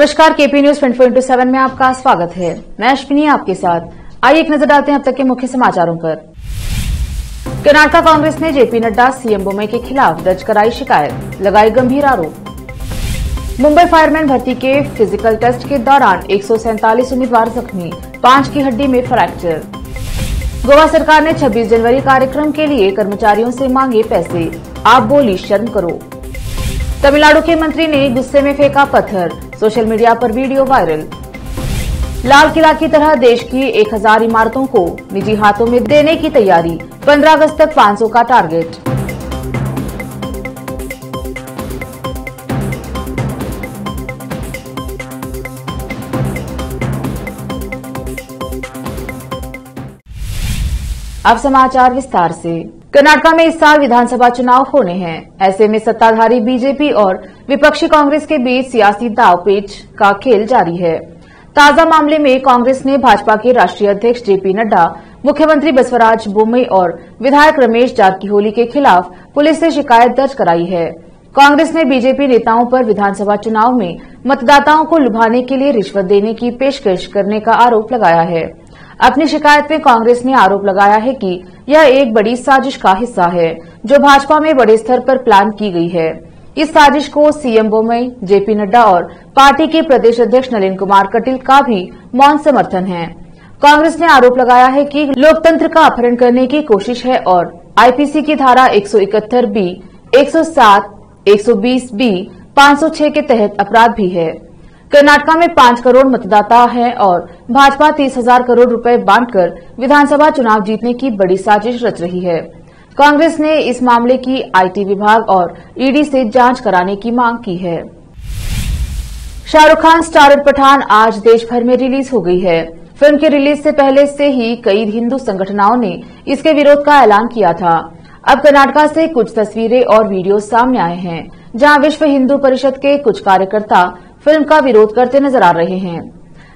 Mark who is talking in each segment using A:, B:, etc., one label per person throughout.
A: नमस्कार KP news twenty into seven में आपका स्वागत है। मैं अश्विनी आपके साथ। आइए एक नज़र डालते हैं अब तक के मुख्य समाचारों पर। कर्नाटका कांग्रेस ने जेपी नड्डा, सीएम बोमई के खिलाफ दर्ज कराई शिकायत। लगाई गंभीर आरोप। मुंबई फायरमैन भर्ती के फ़िज़िकल टेस्ट के दौरान एक उम्मीदवार जख्मी, पाँच की हड्डी में फ्रैक्चर। गोवा सरकार ने 26 जनवरी कार्यक्रम के लिए कर्मचारियों से मांगे पैसे। आप बोली, शर्म करो। तमिलनाडु के मंत्री ने गुस्से में फेंका पत्थर। सोशल मीडिया पर वीडियो वायरल। लाल किला की तरह देश की 1000 इमारतों को निजी हाथों में देने की तैयारी 15 अगस्त तक 500 का टारगेट। अब समाचार विस्तार से। कर्नाटका में इस साल विधानसभा चुनाव होने हैं। ऐसे में सत्ताधारी बीजेपी और विपक्षी कांग्रेस के बीच सियासी दावपेच का खेल जारी है। ताज़ा मामले में कांग्रेस ने भाजपा के राष्ट्रीय अध्यक्ष जेपी नड्डा, मुख्यमंत्री बसवराज बोम्मई और विधायक रमेश जारकीहोली के खिलाफ पुलिस से शिकायत दर्ज कराई है। कांग्रेस ने बीजेपी नेताओं पर विधानसभा चुनाव में मतदाताओं को लुभाने के लिए रिश्वत देने की पेशकश करने का आरोप लगाया है। अपनी शिकायत में कांग्रेस ने आरोप लगाया है कि यह एक बड़ी साजिश का हिस्सा है जो भाजपा में बड़े स्तर पर प्लान की गई है। इस साजिश को सीएम बोमई जेपी नड्डा और पार्टी के प्रदेश अध्यक्ष नलिन कुमार कटिल का भी मौन समर्थन है। कांग्रेस ने आरोप लगाया है कि लोकतंत्र का अपहरण करने की कोशिश है और आईपीसी की धारा 171 बी 107, 120 बी 506 के तहत अपराध भी है। कर्नाटका में पाँच करोड़ मतदाता हैं और भाजपा तीस हज़ार करोड़ रुपए बांटकर विधानसभा चुनाव जीतने की बड़ी साजिश रच रही है। कांग्रेस ने इस मामले की आईटी विभाग और ईडी से जाँच कराने की मांग की है। शाहरुख खान स्टारर पठान आज देश भर में रिलीज़ हो गई है। फ़िल्म के रिलीज़ से पहले से ही कई हिंदू संगठनों ने इसके विरोध का ऐलान किया था। अब कर्नाटका से कुछ तस्वीरें और वीडियो सामने आए हैं, जहाँ विश्व हिंदू परिषद के कुछ कार्यकर्ता फ़िल्म का विरोध करते नज़र आ रहे हैं।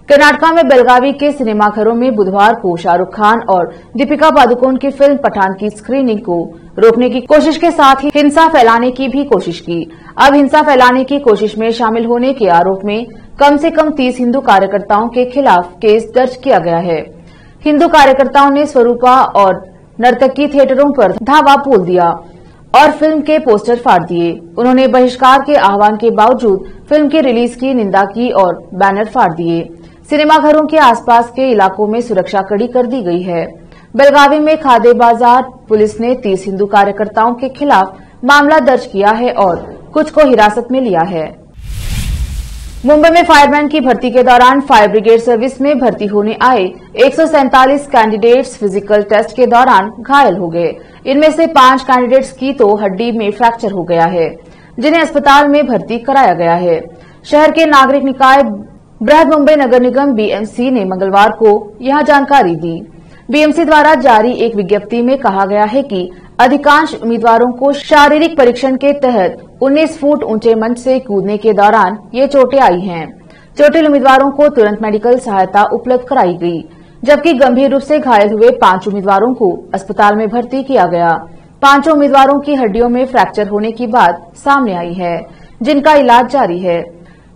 A: कर्नाटका में बेलगावी के सिनेमाघरों में बुधवार को शाहरुख खान और दीपिका पादुकोण की फ़िल्म पठान की स्क्रीनिंग को रोकने की कोशिश के साथ ही हिंसा फैलाने की भी कोशिश की। अब हिंसा फैलाने की कोशिश में शामिल होने के आरोप में कम से कम तीस हिंदू कार्यकर्ताओं के खिलाफ केस दर्ज किया गया है। हिंदू कार्यकर्ताओं ने स्वरूपा और नर्तकी थिएटरों पर धावा बोल दिया। और फ़िल्म के पोस्टर फाड़ दिए। उन्होंने बहिष्कार के आह्वान के बावजूद फ़िल्म के रिलीज़ की निंदा की और बैनर फाड़ दिए। सिनेमाघरों के आसपास के इलाकों में सुरक्षा कड़ी कर दी गई है। बेलगावी में खादे बाज़ार, पुलिस ने तीस हिंदू कार्यकर्ताओं के खिलाफ मामला दर्ज किया है और कुछ को हिरासत में लिया है। मुंबई में फायरमैन की भर्ती के दौरान फायर ब्रिगेड सर्विस में भर्ती होने आए एक सौ सैंतालीस कैंडिडेट्स फ़िज़िकल टेस्ट के दौरान घायल हो गए। इनमें से पाँच कैंडिडेट्स की तो हड्डी में फ्रैक्चर हो गया है, जिन्हें अस्पताल में भर्ती कराया गया है। शहर के नागरिक निकाय बृहद मुंबई नगर निगम बीएमसी ने मंगलवार को यह जानकारी दी। बीएमसी द्वारा जारी एक विज्ञप्ति में कहा गया है कि अधिकांश उम्मीदवारों को शारीरिक परीक्षण के तहत 19 फुट ऊँचे मंच से कूदने के दौरान ये चोटें आई हैं। चोटिल उम्मीदवारों को तुरंत मेडिकल सहायता उपलब्ध कराई गई, जबकि गंभीर रूप से घायल हुए पाँच उम्मीदवारों को अस्पताल में भर्ती किया गया। पाँचों उम्मीदवारों की हड्डियों में फ्रैक्चर होने की बात सामने आई है, जिनका इलाज जारी है।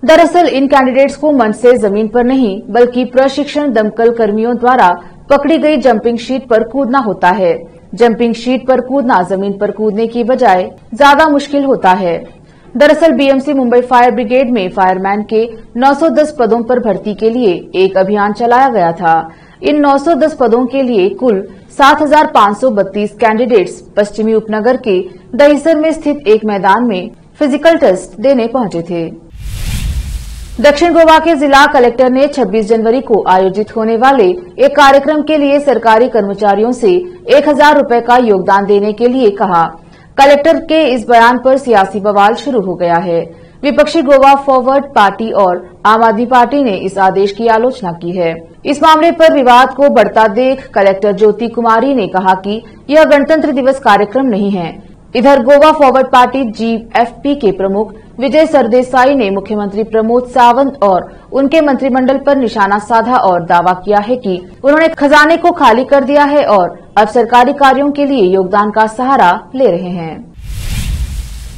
A: दरअसल, इन कैंडिडेट्स को मंच से ज़मीन पर नहीं, बल्कि प्रशिक्षण दमकल कर्मियों द्वारा पकड़ी गई जंपिंग शीट पर कूदना होता है। जंपिंग शीट पर कूदना ज़मीन पर कूदने की बजाय ज़्यादा मुश्किल होता है। दरअसल बीएमसी मुंबई फायर ब्रिगेड में फायरमैन के 910 पदों पर भर्ती के लिए एक अभियान चलाया गया था। इन 910 पदों के लिए कुल 7,532 कैंडिडेट्स पश्चिमी उपनगर के दहिसर में स्थित एक मैदान में फ़िज़िकल टेस्ट देने पहुँचे थे। दक्षिण गोवा के जिला कलेक्टर ने 26 जनवरी को आयोजित होने वाले एक कार्यक्रम के लिए सरकारी कर्मचारियों से एक हज़ार रुपये का योगदान देने के लिए कहा। कलेक्टर के इस बयान पर सियासी बवाल शुरू हो गया है। विपक्षी गोवा फॉरवर्ड पार्टी और आम आदमी पार्टी ने इस आदेश की आलोचना की है। इस मामले पर विवाद को बढ़ता देख कलेक्टर ज्योति कुमारी ने कहा कि यह गणतंत्र दिवस कार्यक्रम नहीं है। इधर गोवा फॉरवर्ड पार्टी जीएफपी के प्रमुख विजय सरदेसाई ने मुख्यमंत्री प्रमोद सावंत और उनके मंत्रिमंडल पर निशाना साधा और दावा किया है कि उन्होंने खजाने को खाली कर दिया है और अब सरकारी कार्यों के लिए योगदान का सहारा ले रहे हैं।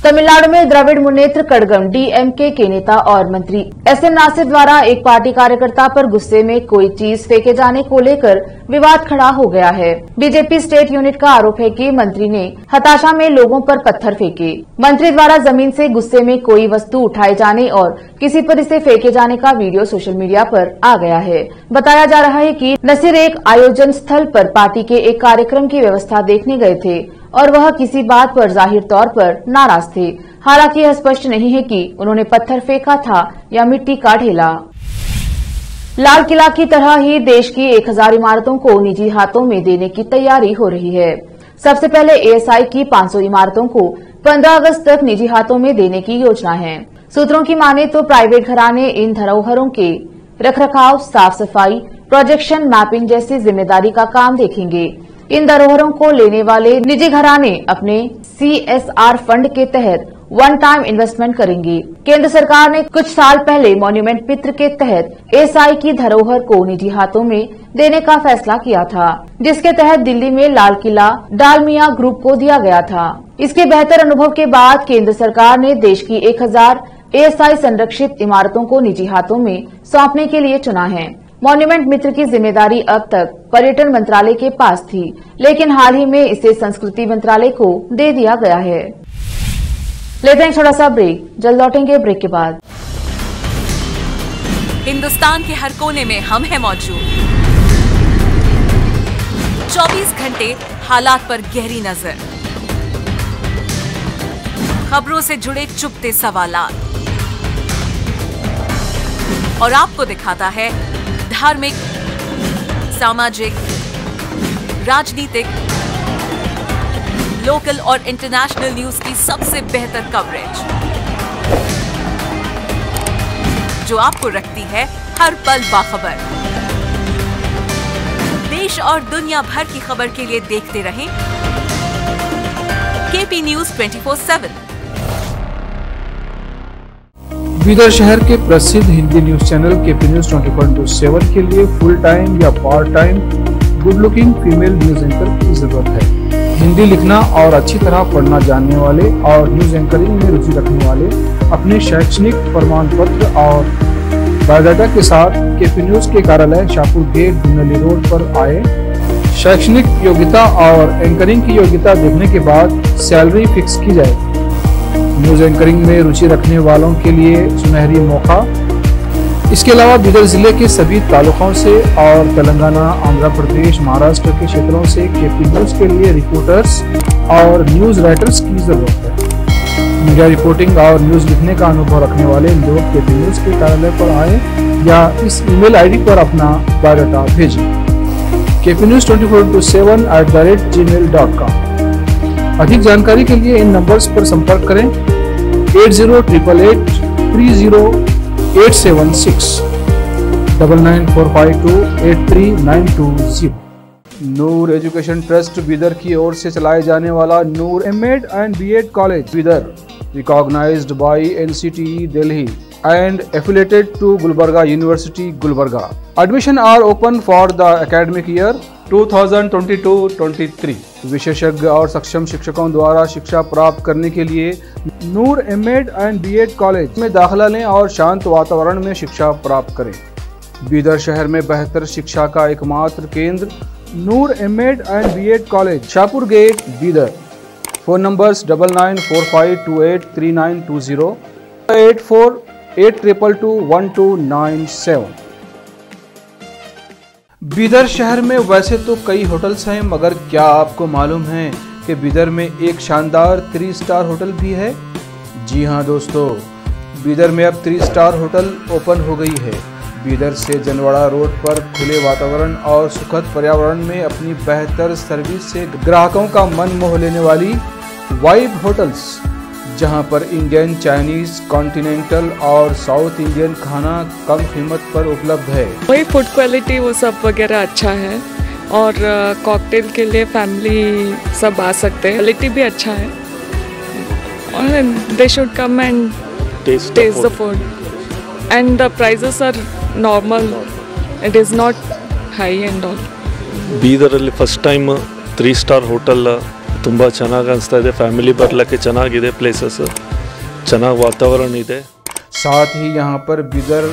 A: तमिलनाडु में द्रविड़ मुनेत्र कड़गम, डीएमके के नेता और मंत्री। एस एम नासिर द्वारा एक पार्टी कार्यकर्ता पर गुस्से में कोई चीज़ फेंके जाने को लेकर विवाद खड़ा हो गया है। बीजेपी स्टेट यूनिट का आरोप है कि मंत्री ने हताशा में लोगों पर पत्थर फेंके। मंत्री द्वारा ज़मीन से गुस्से में कोई वस्तु उठाए जाने और किसी पर इसे फेंके जाने का वीडियो सोशल मीडिया पर आ गया है। बताया जा रहा है कि नसीर एक आयोजन स्थल पर पार्टी के एक कार्यक्रम की व्यवस्था देखने गए थे। और वह किसी बात पर ज़ाहिर तौर पर नाराज़ थे। हालाँकि यह स्पष्ट नहीं है कि उन्होंने पत्थर फेंका था या मिट्टी का ढेला। लाल किला की तरह ही देश की 1000 इमारतों को निजी हाथों में देने की तैयारी हो रही है। सबसे पहले एएसआई की 500 इमारतों को 15 अगस्त तक निजी हाथों में देने की योजना है। सूत्रों की माने तो प्राइवेट घराने इन धरोहरों के रखरखाव, साफ़ सफ़ाई, प्रोजेक्शन मैपिंग जैसी ज़िम्मेदारी का काम देखेंगे। इन धरोहरों को लेने वाले निजी घराने अपने सीएसआर फंड के तहत वन टाइम इन्वेस्टमेंट करेंगे। केंद्र सरकार ने कुछ साल पहले मॉन्यूमेंट पित्र के तहत एसआई की धरोहर को निजी हाथों में देने का फैसला किया था, जिसके तहत दिल्ली में लाल किला डालमिया ग्रुप को दिया गया था। इसके बेहतर अनुभव के बाद केंद्र सरकार ने देश की 1000 एएसआई संरक्षित इमारतों को निजी हाथों में सौंपने के लिए चुना है। मॉन्यूमेंट मित्र की ज़िम्मेदारी अब तक पर्यटन मंत्रालय के पास थी, लेकिन हाल ही में इसे संस्कृति मंत्रालय को दे दिया गया है। लेते हैं छोटा सा ब्रेक, जल्द लौटेंगे ब्रेक के बाद।
B: हिंदुस्तान के हर कोने में हम हैं मौजूद। 24 घंटे हालात पर गहरी नज़र। खबरों से जुड़े चुपते सवाल और आपको दिखाता है धार्मिक, सामाजिक, राजनीतिक लोकल और इंटरनेशनल न्यूज़ की सबसे बेहतर कवरेज जो आपको रखती है हर पल बाखबर। देश और दुनिया भर की खबर के लिए देखते रहें। केपी न्यूज़ 24/7
C: बीदर शहर के प्रसिद्ध Hindi news channel K P news twenty के लिए फुल टाइम या part time good looking female news anchor की ज़रूरत है। हिंदी लिखना और अच्छी तरह पढ़ना जानने वाले और न्यूज़ एंकरिंग में रुचि रखने वाले अपने शैक्षणिक प्रमाण पत्र और बायोडाटा के साथ के पी न्यूज़ के कार्यालय शाहपुर गेट धुनली रोड पर आए। शैक्षणिक योग्यता और एंकरिंग की योग्यता देखने के बाद सैलरी फिक्स की जाए। न्यूज़ एंकरिंग में रुचि रखने वालों के लिए सुनहरी मौका। इसके अलावा बिदर ज़िले के सभी तालुकों से और तेलंगाना, आंध्र प्रदेश, महाराष्ट्र के क्षेत्रों से केपी न्यूज़ के लिए रिपोर्टर्स और न्यूज़ राइटर्स की ज़रूरत है। मीडिया रिपोर्टिंग और न्यूज़ लिखने का अनुभव रखने वाले लोग केपी न्यूज़ के कार्यालय पर आए या इस ईमेल आईडी पर अपना बायोडाटा भेजें। KP news twenty four into seven at the rate G mail dot com अधिक जानकारी के लिए इन नंबर्स पर संपर्क करें। Eight zero triple eight three zero eight seven six double nine four five two eight three nine two zero Noor education trust Bidar की ओर से चलाए जाने वाला Noor M Ed and B Ed college Bidar recognised by N C T Delhi and affiliated to Gulbarga University, Gulbarga. Admission are open for the academic year 2022-23, विशेषज्ञ और सक्षम शिक्षकों द्वारा शिक्षा प्राप्त करने के लिए Noor M and B college में दाखिला लें और शांत वातावरण में शिक्षा प्राप्त करें। बीदर शहर में बेहतर शिक्षा का एकमात्र केंद्र Noor M and B college, Shahpur gate, Bidar. Phone numbers double nine four five two eight three nine two zero, eight four eight triple two one two nine seven. Bidar शहर में वैसे तो कई होटल्स हैं, मगर क्या आपको मालूम है कि बीदर में एक शानदार थ्री स्टार होटल भी है? जी हाँ दोस्तों, बीदर में अब थ्री स्टार होटल ओपन हो गई है। बीदर से जनवाड़ा रोड पर खुले वातावरण और सुखद पर्यावरण में अपनी बेहतर सर्विस से ग्राहकों का मन मोह लेने वाली वाइब होटल्स जहां पर इंडियन चाइनीज कॉन्टिनेंटल और साउथ इंडियन खाना कम कीमत पर उपलब्ध है
D: वही फूड क्वालिटी वो सब वगैरह अच्छा है और कॉकटेल के लिए फैमिली सब आ सकते हैं क्वालिटी भी अच्छा है और they should come and taste the food and the prices are normal it is not high and all
E: ಬೀದರಲ್ಲಿ first time three star hotel ತುಂಬ ಚೆನ್ನಾಗಿ ಅನಿಸ್ತಾ ಇದೆ ಫ್ಯಾಮಿಲಿ ಬರಲಿಕ್ಕೆ ಚೆನ್ನಾಗಿದೆ ಪ್ಲೇಸಸ್ ಚೆನ್ನಾಗಿ ವಾತಾವರಣ ಇದೆ
C: साथ ही यहाँ पर Bidar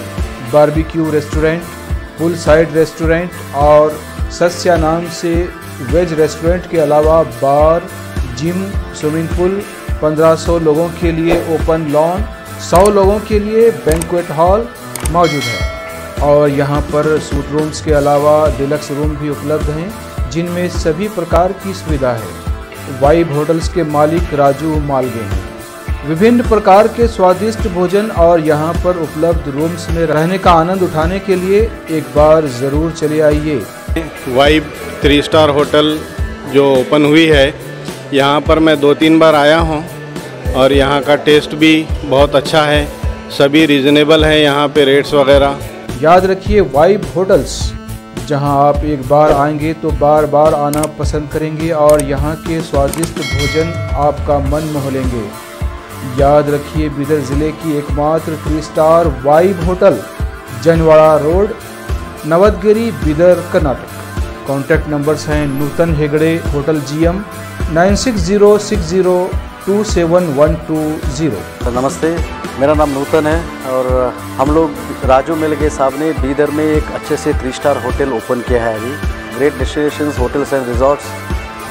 C: barbecue restaurant poolside restaurant और सस्या नाम से वेज रेस्टोरेंट के अलावा बार जिम स्विमिंग पूल 1500 लोगों के लिए ओपन लॉन 100 लोगों के लिए बैंक्वेट हॉल मौजूद है और यहाँ पर सूट रूम्स के अलावा डिलक्स रूम भी उपलब्ध हैं जिनमें सभी प्रकार की सुविधा है वाइब होटल्स के मालिक राजू मालगे हैं। विभिन्न प्रकार के स्वादिष्ट भोजन और यहाँ पर उपलब्ध रूम्स में रहने का आनंद उठाने के लिए एक बार ज़रूर चले आइए।
F: वाइब थ्री स्टार होटल जो ओपन हुई है यहाँ पर मैं दो तीन बार आया हूँ और यहाँ का टेस्ट भी बहुत अच्छा है सभी रीज़नेबल हैं यहाँ पे रेट्स वगैरह।
C: याद रखिए वाइब होटल्स जहाँ आप एक बार आएँगे तो बार बार आना पसंद करेंगे और यहाँ के स्वादिष्ट भोजन आपका मन मोह लेंगे याद रखिए बिदर ज़िले की एकमात्र three star vibe hotel Janwada road, Navadgiri, Bidar, Karnataka. Contact numbers हैं Nutan Hegde hotel GM nine six zero six zero two seven one two zero.
G: नमस्ते। मेरा नाम नूतन है और हम लोग राजू मिलगे साहब ने बीदर में एक अच्छे से थ्री स्टार होटल ओपन किया है अभी। Great destination hotels and resorts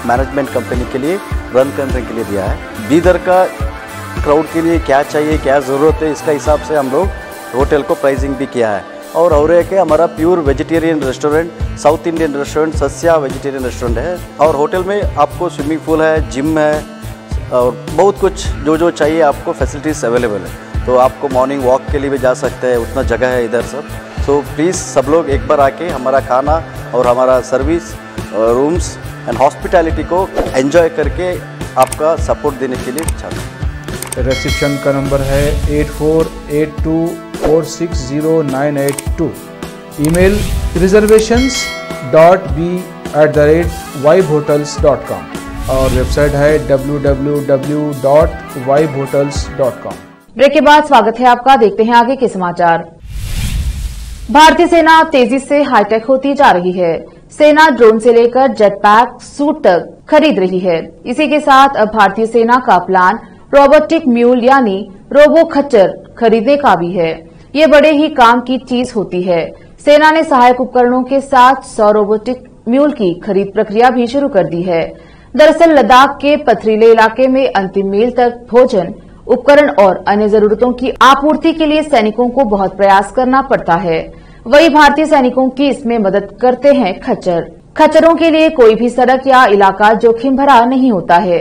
G: management company के लिए रन करने के लिए दिया है। बीदर का क्राउड के लिए क्या चाहिए, क्या ज़रूरत है, इसका हिसाब से हम लोग होटल को प्राइसिंग भी किया है। और और एक है हमारा pure vegetarian restaurant south Indian restaurant Sasya vegetarian restaurant है। और होटल में आपको स्विमिंग पूल है जिम है और बहुत कुछ जो जो चाहिए आपको फैसिलिटीज़ अवेलेबल है। तो आपको मॉर्निंग वॉक के लिए भी जा सकते हैं, उतना जगह है इधर सब। सो प्लीज़ सब लोग एक बार आके हमारा खाना और हमारा सर्विस रूम्स एंड हॉस्पिटैलिटी को एंजॉय करके आपका सपोर्ट देने के लिए हैं।
C: रिसेप्शन का नंबर है eight four eight two four six zero nine eight two email reservations dot B at the rate vibe hotels dot com और वेबसाइट है W W W dot vibe hotels dot com
A: break के बाद स्वागत है आपका, देखते हैं आगे के समाचार। भारतीय सेना तेज़ी से हाईटेक होती जा रही है। सेना ड्रोन से लेकर जेट पैक सूट तक खरीद रही है। इसी के साथ अब भारतीय सेना का प्लान रोबोटिक म्यूल यानी रोबो खच्चर खरीदने का भी है। ये बड़े ही काम की चीज़ होती है। सेना ने सहायक उपकरणों के साथ सौ रोबोटिक म्यूल की खरीद प्रक्रिया भी शुरू कर दी है। दरअसल लद्दाख के पथरीले इलाके में अंतिम मील तक भोजन उपकरण और अन्य जरूरतों की आपूर्ति के लिए सैनिकों को बहुत प्रयास करना पड़ता है। वही भारतीय सैनिकों की इसमें मदद करते हैं खच्चर। खच्चरों के लिए कोई भी सड़क या इलाका जोखिम भरा नहीं होता है।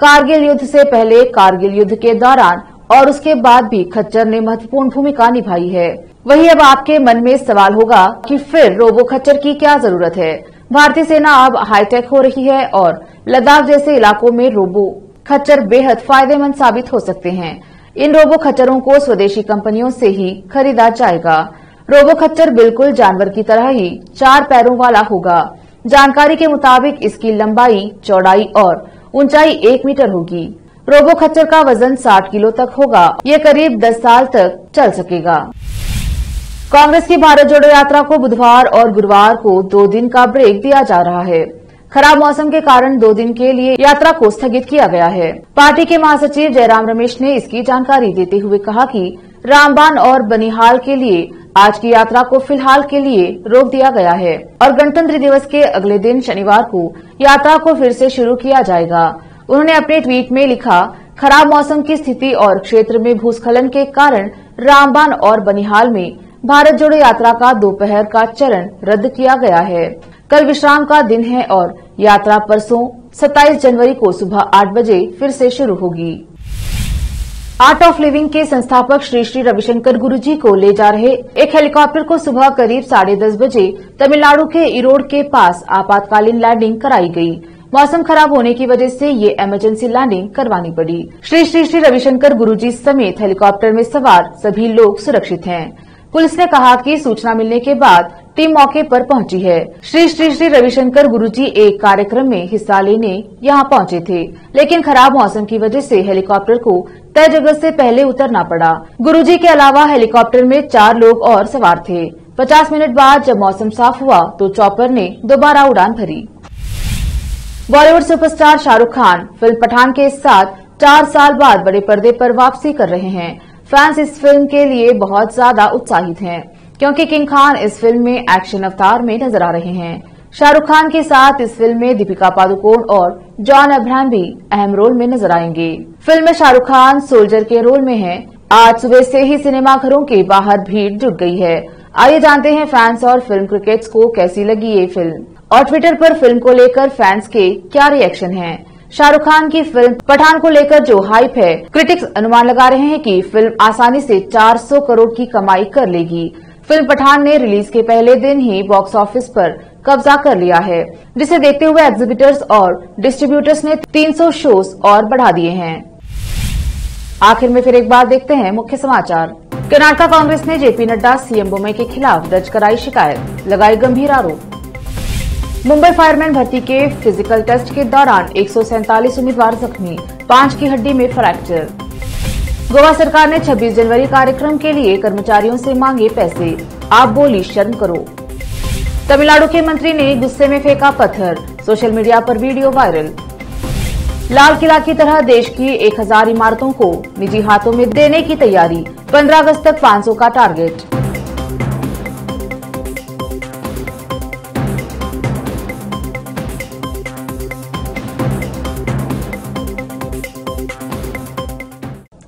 A: कारगिल युद्ध से पहले कारगिल युद्ध के दौरान और उसके बाद भी खच्चर ने महत्वपूर्ण भूमिका निभाई है। वही अब आपके मन में सवाल होगा कि फिर रोबो खच्चर की क्या ज़रूरत है? भारतीय सेना अब हाईटेक हो रही है और लद्दाख जैसे इलाकों में रोबो खच्चर बेहद फ़ायदेमंद साबित हो सकते हैं। इन रोबो खच्चरों को स्वदेशी कंपनियों से ही खरीदा जाएगा। रोबो खच्चर बिल्कुल जानवर की तरह ही चार पैरों वाला होगा। जानकारी के मुताबिक इसकी लंबाई, चौड़ाई और ऊंचाई एक मीटर होगी। रोबो खच्चर का वज़न 60 किलो तक होगा। ये करीब 10 साल तक चल सकेगा। कांग्रेस की भारत जोड़ो यात्रा को बुधवार और गुरुवार को दो दिन का ब्रेक दिया जा रहा है। खराब मौसम के कारण दो दिन के लिए यात्रा को स्थगित किया गया है। पार्टी के महासचिव जयराम रमेश ने इसकी जानकारी देते हुए कहा कि रामबान और बनिहाल के लिए आज की यात्रा को फ़िलहाल के लिए रोक दिया गया है और गणतंत्र दिवस के अगले दिन शनिवार को यात्रा को फिर से शुरू किया जाएगा। उन्होंने अपने ट्वीट में लिखा, खराब मौसम की स्थिति और क्षेत्र में भूस्खलन के कारण रामबान और बनिहाल में भारत जोड़ो यात्रा का दोपहर का चरण रद्द किया गया है। कल विश्राम का दिन है और यात्रा परसों 27 जनवरी को सुबह 8 बजे फिर से शुरू होगी। आर्ट ऑफ़ लिविंग के संस्थापक श्री श्री रविशंकर गुरुजी को ले जा रहे एक हेलीकॉप्टर को सुबह करीब साढ़े दस बजे तमिलनाडु के इरोड के पास आपातकालीन लैंडिंग कराई गई। मौसम खराब होने की वजह से ये इमरजेंसी लैंडिंग करवानी पड़ी। श्री श्री श्री रविशंकर गुरुजी समेत हेलीकॉप्टर में सवार सभी लोग सुरक्षित हैं। पुलिस ने कहा कि सूचना मिलने के बाद टीम मौके पर पहुँची है। श्री श्री श्री रविशंकर गुरुजी एक कार्यक्रम में हिस्सा लेने यहाँ पहुँचे थे, लेकिन खराब मौसम की वजह से हेलीकॉप्टर को तय जगह से पहले उतरना पड़ा। गुरुजी के अलावा हेलीकॉप्टर में चार लोग और सवार थे। 50 मिनट बाद जब मौसम साफ़ हुआ तो चौपर ने दोबारा उड़ान भरी। बॉलीवुड सुपरस्टार शाहरुख खान फ़िल्म पठान के साथ चार साल बाद बड़े पर्दे पर वापसी कर रहे हैं। फैंस इस फ़िल्म के लिए बहुत ज़्यादा उत्साहित हैं, क्योंकि किंग खान इस फ़िल्म में एक्शन अवतार में नज़र आ रहे हैं। शाहरुख खान के साथ इस फ़िल्म में दीपिका पादुकोण और जॉन अब्राहम भी अहम रोल में नज़र आएँगे। फ़िल्म में शाहरुख खान सोल्जर के रोल में है। आज सुबह से ही सिनेमाघरों के बाहर भीड़ जुट गई है। आइए जानते हैं फैंस और फ़िल्म क्रिकेट्स को कैसी लगी ये फ़िल्म। और ट्विटर पर फ़िल्म को लेकर फैंस के क्या रिएक्शन हैं। शाहरुख खान की फ़िल्म पठान को लेकर जो हाइप है क्रिटिक्स अनुमान लगा रहे हैं कि फ़िल्म आसानी से 400 करोड़ की कमाई कर लेगी। फ़िल्म पठान ने रिलीज़ के पहले दिन ही बॉक्स ऑफ़िस पर कब्जा कर लिया है, जिसे देखते हुए एग्जीबिटर्स और डिस्ट्रीब्यूटर्स ने 300 शोज़ और बढ़ा दिए हैं। आखिर में फिर एक बार देखते हैं मुख्य समाचार। कर्नाटका कांग्रेस ने जेपी नड्डा, सीएम बोमे के खिलाफ दर्ज कराई शिकायत, लगाई गंभीर आरोप। मुंबई फायरमैन भर्ती के फ़िज़िकल टेस्ट के दौरान एक उम्मीदवार जख्मी, पाँच की हड्डी में फ्रैक्चर। गोवा सरकार ने 26 जनवरी कार्यक्रम के लिए कर्मचारियों से मांगे पैसे। आप बोली शर्म करो। तमिलनाडु के मंत्री ने गुस्से में फेंका पत्थर। सोशल मीडिया पर वीडियो वायरल। लाल किला की तरह देश की 1000 इमारतों को निजी हाथों में देने की तैयारी। 15 अगस्त तक 500 का टारगेट।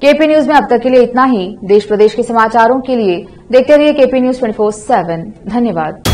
A: केपी न्यूज़ में अब तक के लिए इतना ही। देश प्रदेश के समाचारों के लिए देखते रहिए केपी न्यूज़ ट्वेंटी फोर धन्यवाद।